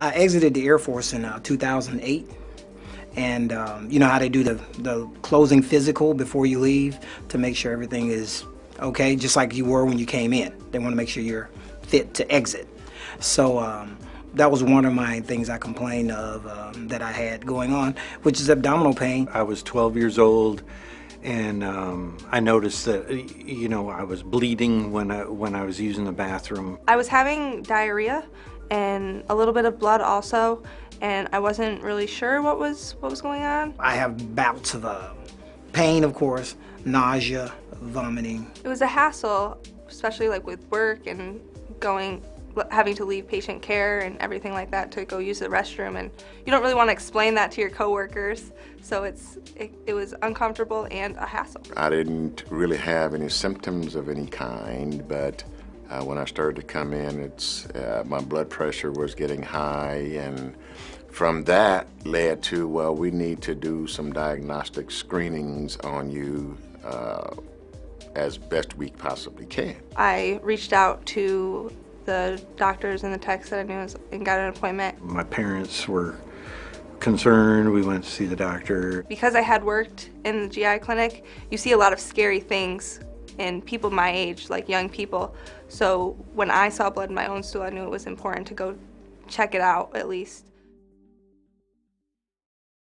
I exited the Air Force in uh, 2008. And um, you know how they do the, the closing physical before you leave to make sure everything is okay, just like you were when you came in. They want to make sure you're fit to exit. So um, that was one of my things I complained of um, that I had going on, which is abdominal pain. I was 12 years old, and um, I noticed that you know I was bleeding when I when I was using the bathroom. I was having diarrhea and a little bit of blood also, and I wasn't really sure what was what was going on. I have bouts of uh, pain, of course, nausea, vomiting. It was a hassle, especially like with work and going having to leave patient care and everything like that to go use the restroom and you don't really want to explain that to your coworkers so it's it, it was uncomfortable and a hassle i didn't really have any symptoms of any kind but uh, when i started to come in it's uh, my blood pressure was getting high and from that led to well we need to do some diagnostic screenings on you uh, as best we possibly can. I reached out to the doctors and the techs that I knew and got an appointment. My parents were concerned. We went to see the doctor. Because I had worked in the GI clinic, you see a lot of scary things in people my age, like young people. So when I saw blood in my own stool, I knew it was important to go check it out at least.